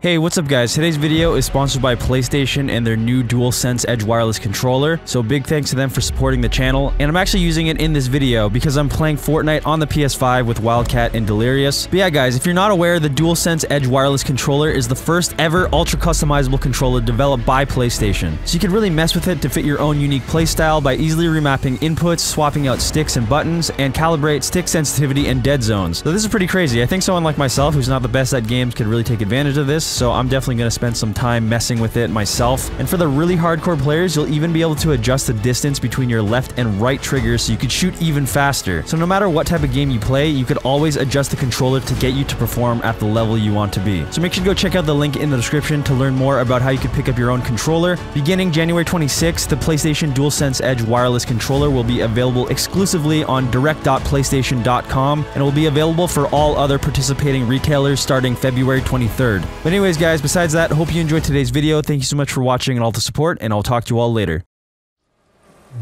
Hey, what's up guys? Today's video is sponsored by PlayStation and their new DualSense Edge wireless controller. So big thanks to them for supporting the channel. And I'm actually using it in this video because I'm playing Fortnite on the PS5 with Wildcat and Delirious. But yeah guys, if you're not aware, the DualSense Edge wireless controller is the first ever ultra customizable controller developed by PlayStation. So you can really mess with it to fit your own unique playstyle by easily remapping inputs, swapping out sticks and buttons, and calibrate stick sensitivity and dead zones. So this is pretty crazy. I think someone like myself who's not the best at games could really take advantage of this so I'm definitely going to spend some time messing with it myself. And for the really hardcore players, you'll even be able to adjust the distance between your left and right triggers so you could shoot even faster. So no matter what type of game you play, you could always adjust the controller to get you to perform at the level you want to be. So make sure to go check out the link in the description to learn more about how you could pick up your own controller. Beginning January 26th, the PlayStation DualSense Edge wireless controller will be available exclusively on direct.playstation.com and will be available for all other participating retailers starting February 23rd. But anyways guys, besides that, hope you enjoyed today's video. Thank you so much for watching and all the support, and I'll talk to you all later.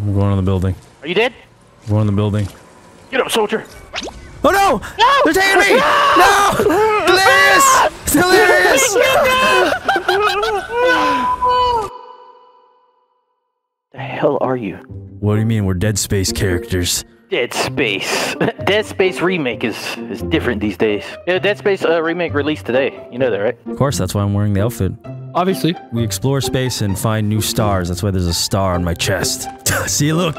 I'm going in the building. Are you dead? I'm going in the building. Get up, soldier. Oh no! No! They're taking me! No! Delirious! Delirious! The hell are you? What do you mean we're Dead Space characters? Dead Space. Dead Space remake is is different these days. Yeah, Dead Space uh, remake released today. You know that, right? Of course, that's why I'm wearing the outfit. Obviously. We explore space and find new stars. That's why there's a star on my chest. see, look,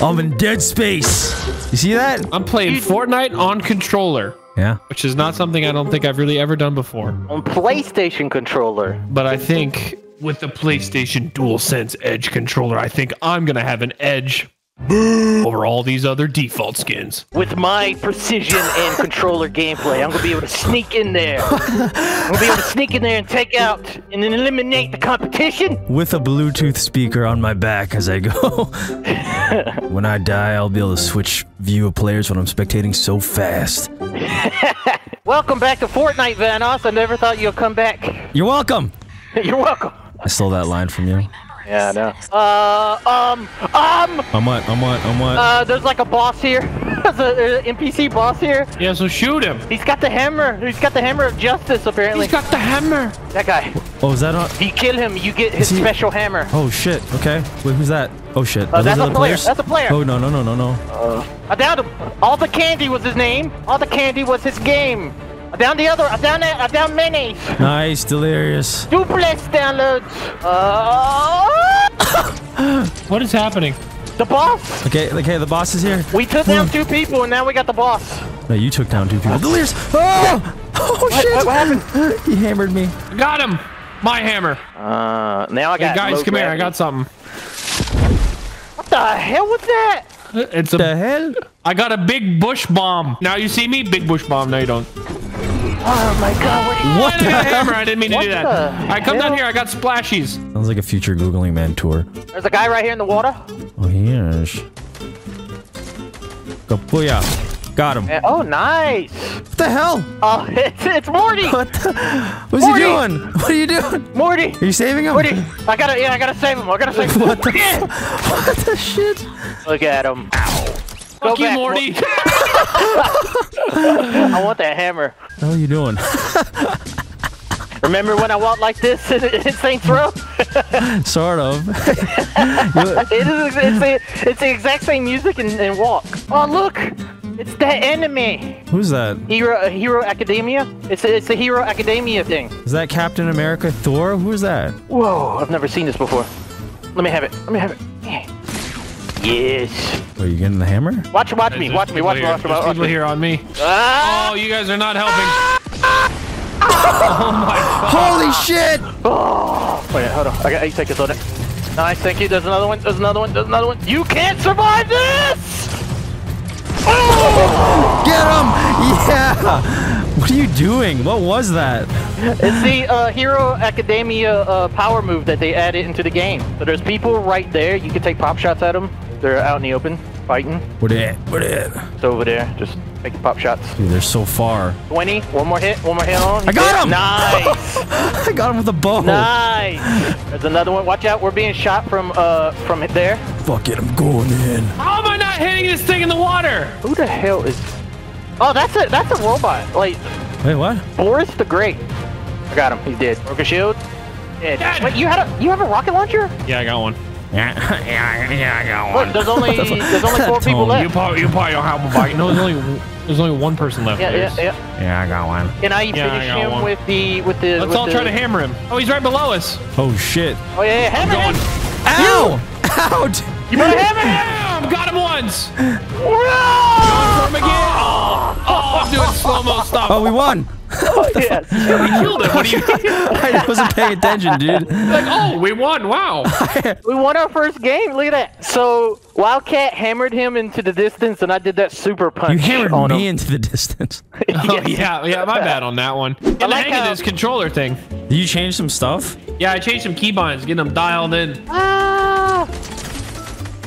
I'm in dead space. You see that? I'm playing Fortnite on controller, Yeah. which is not something I don't think I've really ever done before. On PlayStation controller. But I think with the PlayStation DualSense Edge controller, I think I'm going to have an edge over all these other default skins. With my precision and controller gameplay, I'm gonna be able to sneak in there. I'm gonna be able to sneak in there and take out and then eliminate the competition. With a Bluetooth speaker on my back as I go. when I die, I'll be able to switch view of players when I'm spectating so fast. Welcome back to Fortnite, Vanoss. I never thought you'd come back. You're welcome. You're welcome. I stole that line from you. Yeah, I know. Uh, um, um, I'm what? I'm what? I'm what? uh, there's like a boss here. There's a, a NPC boss here. Yeah, so shoot him. He's got the hammer. He's got the hammer of justice, apparently. He's got the hammer. that guy. oh, is that on? If you kill him, you get his he- special hammer. Oh shit. Okay. Wait, who's that? Oh shit. Uh, Are that's those a other player. players? That's a player. Oh no no no no no. Uh, I downed him. All the candy was his name. All the candy was his game. I downed the other. I downed. I downed mayonnaise. Nice, delirious. Duplex downloads. Uh, What is happening? the boss. Okay, okay, the boss is here. We took down two people, and now we got the boss. No, you took down two people. Delirious. Oh, oh shit. what- what happened? he hammered me. I got him. My hammer. Uh, now I got. Hey got. guys, low come here. I got something. What the hell was that? It's a. The hell? I got a big bush bomb. Now you see me, big bush bomb. No, you don't. Oh my god! What? What I the got a heck? hammer. I didn't mean to What do that. I All right, come down here. I got splashies. Sounds like a future Googling Man tour. There's a guy right here in the water. Oh, yes. Go, booyah. Got him. And- oh, nice. What the hell? Oh, it's it's Morty. What the? What's he doing? What are you doing? Morty. Are you saving him? Morty. I gotta. Yeah, I gotta save him. I gotta save him. What the? Yeah. What the shit? Look at him. Fuck you, back, Morty. I want that hammer. How are you doing? Remember when I walked like this in, in Saints Row? sort of. it is. It's the, it's the exact same music and, and walk. Oh look, it's that enemy. Who's that? Hero Hero Academia. It's a, it's the Hero Academia thing. Is that Captain America Thor? Who's that? Whoa, I've never seen this before. Let me have it. Let me have it. Yeah. Yes. Are you getting the hammer? Watch, watch me. Watch me. Watch me. Watch me. There's Watch people me. here on me. Ah! Oh, you guys are not helping. Holy shit! Oh, wait, hold on. I got eight seconds on it. Nice, thank you. There's another one. There's another one. There's another one. You can't survive this! Oh! Get him! Yeah! What are you doing? What was that? It's the uh, Hero Academia uh, power move that they added into the game. So there's people right there. You can take pop shots at them. They're out in the open fighting. What it? What it? It's over there. Just make pop shots. Dude, they're so far. 20. One more hit. One more hit on. I got him! Nice. I got him with a bow. nice. There's another one. Watch out. We're being shot from uh from there. Fuck it, I'm going in. How am I not hitting this thing in the water? Who the hell is? Oh, that's a that's a robot. Like Wait, what? Boris the Great. I got him. He's dead. Broken shield. Dead. Dead. Wait, you had a you have a rocket launcher? Yeah, I got one. Yeah, yeah, yeah, I got Look, there's only there's only four people Tone. You probably, you probably don't have a bike. No, there's only there's only one person left. Yeah, yeah, yeah. Yeah, I got one. Can I Yeah, finish got him one. with the with the? Let's with all the, try to hammer him. Oh, he's right below us. Oh shit. Oh yeah, yeah hammer him. Ow! Ouch! You better hammer him. Got him once. Whoa! Him again. Oh, oh, I'm doing slow mo stuff. Oh, we won. Yes. we killed him. What do you? I wasn't paying attention, dude. like, oh, we won. Wow. We won our first game. Look at that. So Wildcat hammered him into the distance, and I did that super punch You hammered on me him. into the distance. Oh yeah, yeah. My bad on that one. Get the like hang of how- this controller thing. Did you change some stuff? Yeah, I changed some keybinds, getting them dialed in. Ah.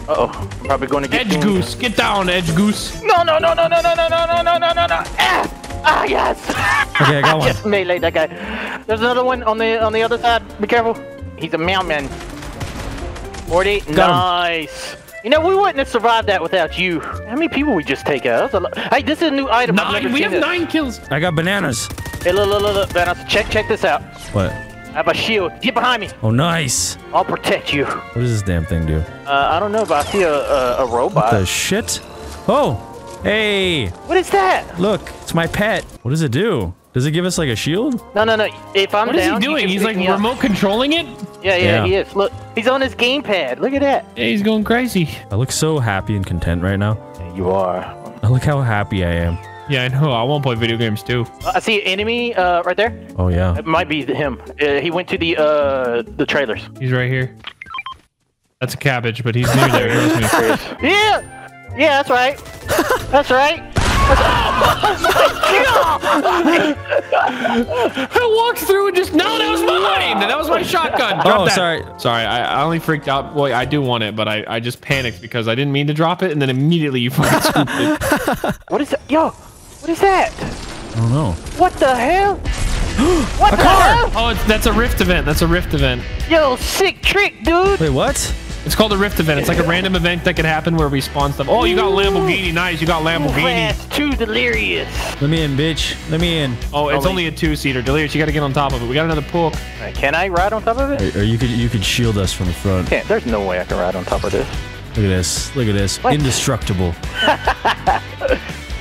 Uh oh, probably going to get Edge goose, get down, edge goose. No, no, no, no, no, no, no, no, no, no, no, no, no. Ah, ah yes. Okay, I got one. Just melee that guy. There's another one on the on the other side. Be careful. He's a mailman. 40. Got him. nice. You know, we wouldn't have survived that without you. How many people we just take out? That's a lot. Hey, this is a new item. I've Nine. never We seen have this. nine kills. I got bananas. Hey, look, look, look, look, Vanoss, check, check this out. What? I have a shield. Get behind me. Oh, nice. I'll protect you. What does this damn thing do? Uh, I don't know, but I see a a, a robot. What the shit? Oh, hey, what is that? look, it's my pet. What does it do? Does it give us like a shield? No, no, no. If I'm What is down, he doing? He's like me up. remote controlling it. Yeah, yeah, Yeah. he is. Look, he's on his gamepad. Look at that. Yeah, he's going crazy. I look so happy and content right now. You are. I look how happy I am. Yeah, I know. I won't play video games too. I see an enemy uh, right there. Oh yeah. It might be him. Uh, he went to the uh, the trailers. He's right here. That's a cabbage, but he's near there. Trust me. Yeah, yeah, that's right. That's right. I walked through and just no, that was mine. That was my shotgun. Drop Oh, that. sorry. Sorry, I, I only freaked out. Well, I do want it, but I, I just panicked because I didn't mean to drop it, and then immediately you fucking scooped it. What is that? Yo, what is that? I don't know. What the hell? what the hell? Oh, it's, that's a rift event. That's a rift event. Yo, sick trick, dude. Wait, what? It's called a rift event. It's like a random event that could happen where we spawn stuff. Oh, you got Lamborghini. Nice. You got Lamborghini. Fast, too delirious. Let me in, bitch. Let me in. Oh, it's Only- only a two-seater. Delirious, you got to get on top of it. We got another pook. Uh, Can I ride on top of it? Or, or you could you could shield us from the front. Can't. There's no way I can ride on top of this. Look at this. Look at this. What? Indestructible.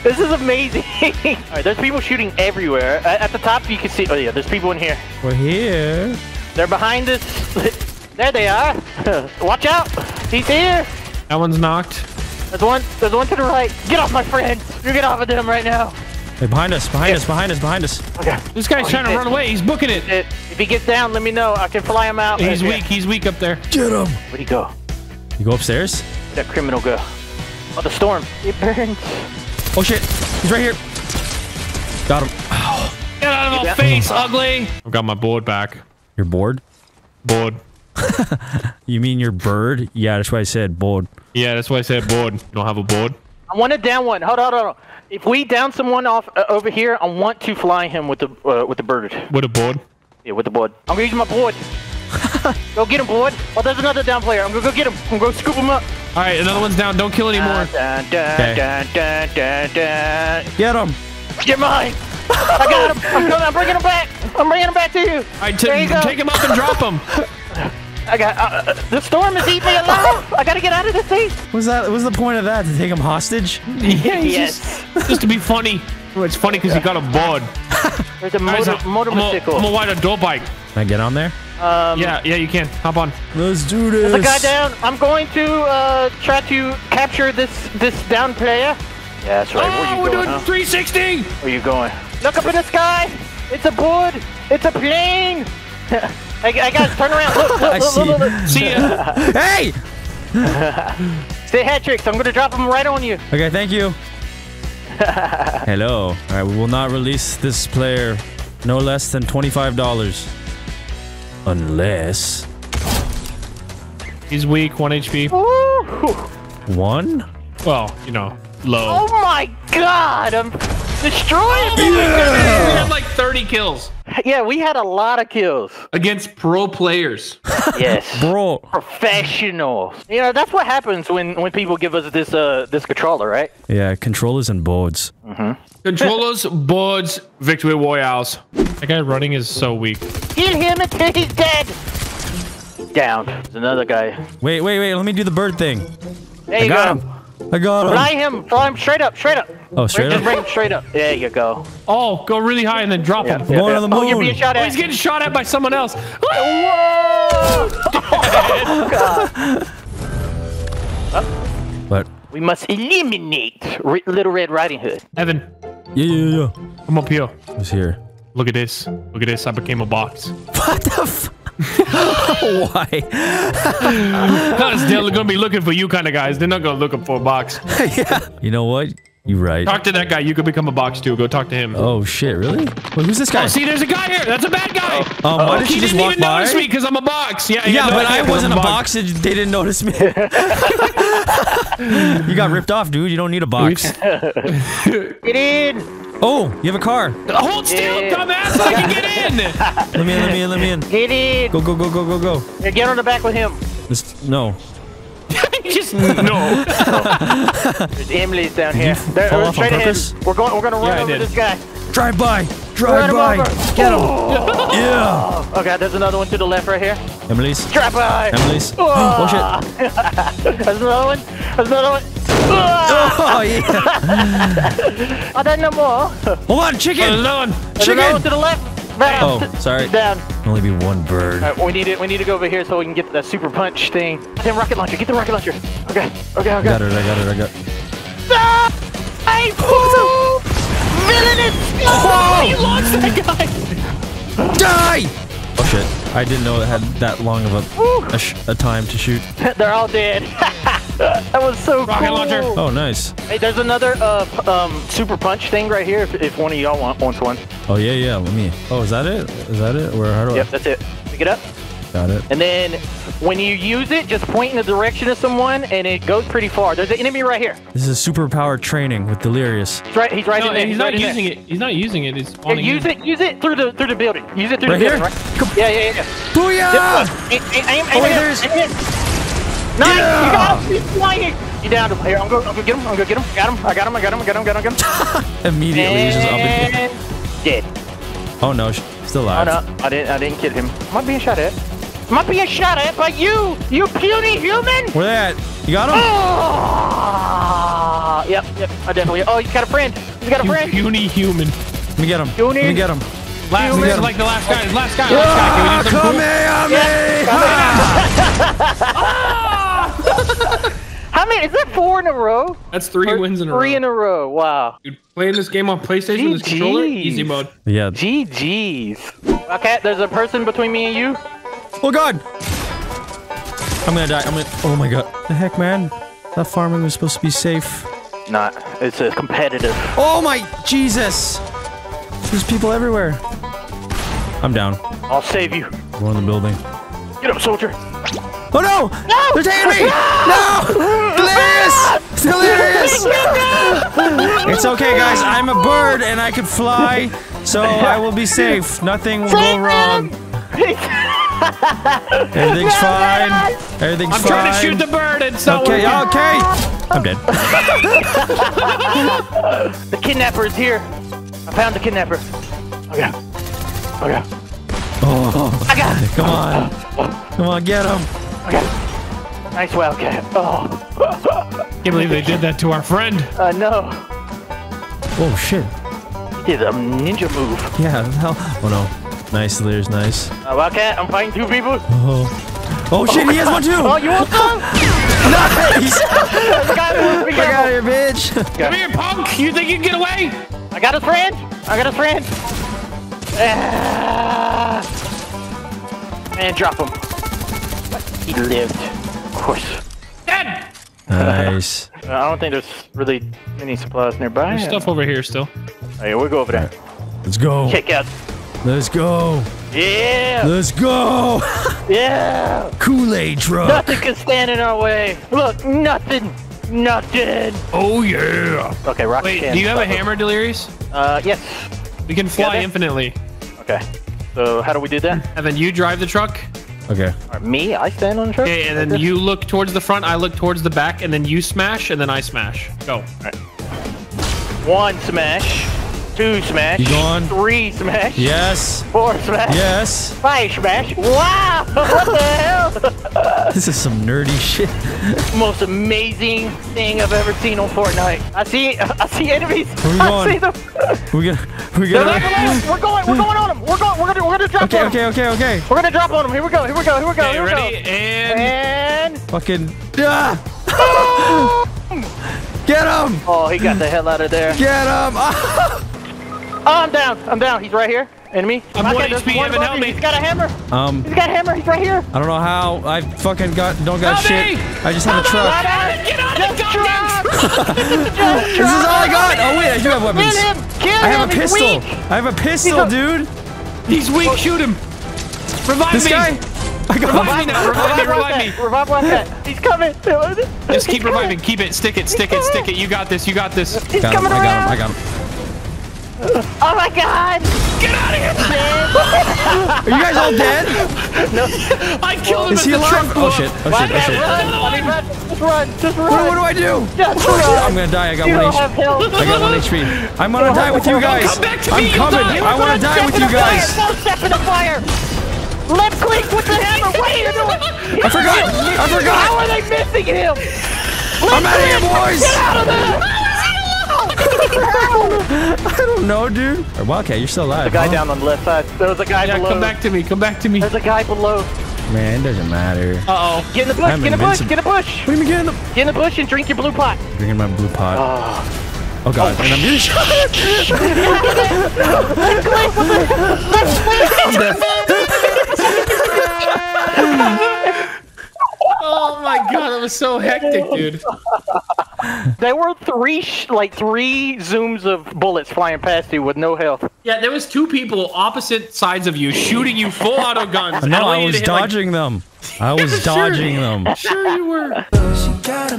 This is amazing. All right, there's people shooting everywhere. At the top, you can see. Oh yeah, there's people in here. We're here. They're behind us. There they are. Watch out. He's here. That one's knocked. There's one. There's one to the right. Get off my friend. You get off of them right now. Hey, behind us. Behind us. Behind us. Behind us. Okay. This guy's Oh, trying to he run away. He's booking it. It- If he gets down, let me know. I can fly him out. He's Uh, weak. He's weak up there. Get him. Where'd he go? You go upstairs. Where'd that criminal go? Oh, the storm. It burns. Oh shit. He's right here. Got him. Get out of my face, ugly. I've got my board back. You're bored? Board. You mean your bird? Yeah, that's why I said bored. Yeah, that's why I said board. You don't have a board? I want to down one. Hold on, hold on. If we down someone off uh, over here, I want to fly him with the uh, with the bird. With a board? Yeah, with the board. I'm gonna use my board. go get him, board. Oh, there's another down player. I'm gonna go get him. I'm gonna go scoop him up. All right, another one's down. Don't kill anymore. Dun, dun, Okay. dun, dun, dun, dun. Get him. Get mine. I got him. I'm coming. I'm bringing him back. I'm bringing him back to you. All right, there you go. take him up and drop him. I got. Uh, uh, the storm is eating me alive. I gotta get out of this thing. Was that? Was the point of that to take him hostage? yeah, he's Yes. just, just to be funny. Oh, It's funny because he got a board. There's a All right, motor, so motor I'm motorcycle. I'm gonna ride a door bike. Can I get on there? Um, Yeah, yeah, you can. Hop on. Let's do this. The guy down. I'm going to uh, try to capture this this down player. Yeah, that's right. Where Oh, you we're going? doing huh? 360. Where you going? Look up in the sky. It's a board. It's a plane. Hey, hey, guys, turn around. Look, look, I look, see. look, look, look. See ya. Hey. Stay hat tricks. I'm gonna drop them right on you. Okay, thank you. Hello. All right, we will not release this player no less than twenty-five dollars, unless He's weak, one HP. Ooh. one. Well, you know, low. Oh my God! I'm destroying We them. have like 30 kills. Yeah, we had a lot of kills. against pro players. Yes. Bro. Professionals. You know, that's what happens when when people give us this uh this controller, right? Yeah, controllers and boards. Mhm. Controllers, boards, victory royales. That guy running is so weak. Kill him until he's dead. Down. There's another guy. Wait, wait, wait. Let me do the bird thing. There you got go. him. I got him. Fly him. Fly him straight up. Straight up. Oh, straight Just up? bring him straight up. There you go. Oh, go really high and then drop him. yeah. Going on the Oh, you're being shot Oh, at. he's getting shot at by someone else. Whoa! Oh, what? we must eliminate R- Little Red Riding Hood. Evan, yeah, yeah, yeah. come up here. Who's here? Look at this. Look at this. I became a box. What the f? Why? Because they're gonna be looking for you kind of guys. They're not gonna look up for a box. You know what? You right. Talk to that guy. You could become a box too. Go talk to him. Oh shit! Really? Wait, who's this guy? Oh, see, there's a guy here. That's a bad guy. Um, why did he she just didn't walk even by? notice me because I'm a box. Yeah, he Yeah, but idea I 'cause wasn't a box. and They didn't notice me. you got ripped off, dude. You don't need a box. Get in. Oh, you have a car. Hold still, Yeah. dumbass, so I can get in. Let me in. Let me in. Let me in. Get in. Go, go, go, go, go, go. Yeah, Get on the back with him. This, no. Just no. There's Emily's down here. fall They're, off on straight ahead. purpose? We're going. We're gonna run Yeah, over this guy. Drive by. Drive him by. over. Get him. Yeah. Oh god, there's another one to the left right here. Emily's. Drive by. Emily's. Oh shit. There's another one. There's another one. Ah! Oh yeah. I don't know more. Hold on, chicken. Alone. There's another one Chicken. to the left. Oh, sorry. Down. Only be one bird. Right, we need it. We need to go over here so we can get that super punch thing. Then rocket launcher. Get the rocket launcher. Okay. Okay. I Okay. got it. I got it. I got. Ah! Hey, fool! Villainous! Oh, you launched that guy. Die! Oh shit! I didn't know it had that long of a a, sh- a time to shoot. They're all dead. that was so Rocket cool. launcher. Oh, nice. Hey, there's another uh, p- um, super punch thing right here. If, if one of y'all want, wants one. Oh yeah, yeah. Let me. Oh, is that it? Is that it? Where? How do Yep, that's it. Pick it up. Got it. And then when you use it, just point in the direction of someone, and it goes pretty far. There's an enemy right here. This is superpower training with Delirious. He's right. He's right No, in there. he's right not in there. using it. He's not using it. He's Yeah, use in. it. Use it through the through the building. Use it through Right the here? building. Right? Yeah, yeah, yeah. Booyah! Yep, aim, aim, aim, Oh, aim wait, it. there's- Aim it. Nice. You got him. He's flying. You downed him. Here, I'm gonna, I'm gonna get him. I'm gonna get him. Got him. I got him. I got him. I got him. Got him. Got him. Got him. Immediately, he's just up in and dead. Oh no, sh- still Oh alive. no, I didn't. I didn't kill him. Am I being shot at? Am I being shot at by you? You puny human! Where they at? You got him? Oh! Yep, yep. I definitely. Oh, he's got a friend. He's got a You friend. puny human. Let me get him. Puny. Let me get him. Last, Human. this is like the last guy. Last guy. Last guy. Can we do some cool? How many? Is that four in a row? That's three Or wins in a Three row. in a row. Wow. Dude, playing this game on PlayStation, with this controller, easy mode. Yeah. GG's. Okay, there's a person between me and you. Oh god! I'm gonna die. I'm gonna. Oh my god. The heck, man? That farming was supposed to be safe. Not. It's a competitive. Oh my Jesus! There's people everywhere. I'm down. I'll save you. We're in the building. Get up, soldier. Oh no! No! They're taking me! No! Delirious! Delirious! it's okay, guys. I'm a bird and I can fly, so I will be safe. Nothing will go wrong. Everything's fine. Everything's fine. I'm trying to shoot the bird. It's not Okay, working. okay. I'm dead. the kidnapper is here. I found the kidnapper. Okay. Okay. Oh, I got it. come on. Come on, get him. Okay. Nice wildcat. Oh. Can't believe they did that to our friend. Uh, no. Oh, shit. He did a ninja move. Yeah, hell. Oh, no. Nice, Delirious, nice. Uh, wildcat, I'm fighting two people. Oh. Oh, shit, he has one too. Oh, you want some? nice. the guy who be Get out careful. of here, bitch. Come here, punk. You think you can get away? I got a friend. I got a friend. Ah. And drop him. He lived. Of course. Dead. Nice. I don't think there's really any supplies nearby. There's stuff over here still. Hey, we'll go over there. Let's go. Kick out. Let's go. Yeah. Let's go. Yeah. Kool-Aid truck. Nothing can stand in our way. Look, nothing. Nothing. Oh yeah. Okay, rocket Wait, can. do you have a hammer, Delirious? Uh, yes. We can fly infinitely. Okay. So how do we do that? And then you drive the truck. Okay. All right, me, I stand on the truck. Okay, and then you look towards the front, I look towards the back, and then you smash, and then I smash. Go. One smash, two smash, You going? three smash, Yes. four smash, Yes. five smash. Wow! what the hell? This is some nerdy shit. Most amazing thing I've ever seen on Fortnite. I see, I see enemies. Where we I going? see them. We gonna we They're gonna. right below us. We're going, we're going on them. We're going, we're gonna, we're gonna drop Okay, on okay, them. okay, okay. We're gonna drop on them. Here we go. Here we go. Here we go. Okay, here we ready? go. And And Fucking. Ah! Get him! oh, he got the hell out of there. Get him! Oh, I'm down. I'm down. He's right here. Enemy. I'm Okay, one there's HP, one Evan, above help you. me. He's got a hammer. Um, He's got a hammer. He's right here. I don't know how. I fucking got don't got Help shit. me! I just have a truck. Get out of the goddamn Just This is all I got. Oh wait, I do have weapons. Kill him. Kill I have a pistol. I have a pistol, dude. He's weak, shoot him! Revive This me! guy. I got Revive me now, revive me, revive me! Wildcat. Revive Wildcat. He's coming. Just keep reviving, keep it, stick it, stick it, stick it. You got this, you got this. He's Got him. coming I got him. I got him. Oh my God. Get out of here! Are you guys all dead? No. I killed him Is as he the alive? truck Oh shit! Oh shit! Oh shit! run. Run. Just run. Just run. What, what do I do? Just I'm gonna die. I got You one HP. I got one HP. I'm gonna die with you guys. Come back to I'm me, you'll coming. I wanna die with you guys. Don't step in the fire. Left click with the hammer. What are you doing? I forgot. I forgot. How are they missing him? I'm out of here, boys. Get out of there. I don't know, dude. Or Wildcat, you're still alive. The guy huh? down on the left side. There's a guy Yeah, below. come back to me, come back to me. There's a guy below. Man, it doesn't matter. Uh-oh. Get in the bush. I'm Get in the bush. Get in the bush. What do you mean getting the? Get in the bush and drink your blue pot. Drinking my blue pot. Oh. Oh god, oh. and I'm getting shot. I'm dead. Oh my god, that was so hectic, dude. There were three, sh- like three zooms of bullets flying past you with no health. Yeah, there was two people opposite sides of you shooting you full auto guns. No, I was to hit, like- dodging them. I was Sure. dodging them. Sure you were. She got a